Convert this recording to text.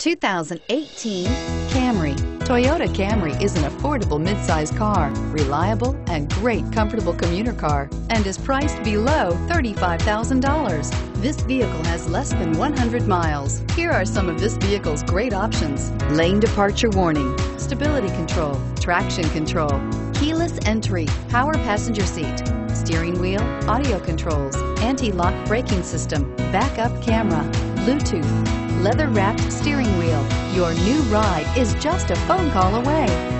2018 Camry. Toyota Camry is an affordable midsize car, reliable and great comfortable commuter car, and is priced below $35,000. This vehicle has less than 100 miles. Here are some of this vehicle's great options. Lane departure warning, stability control, traction control, keyless entry, power passenger seat, steering wheel, audio controls, anti-lock braking system, backup camera, Bluetooth, leather-wrapped steering wheel. Your new ride is just a phone call away.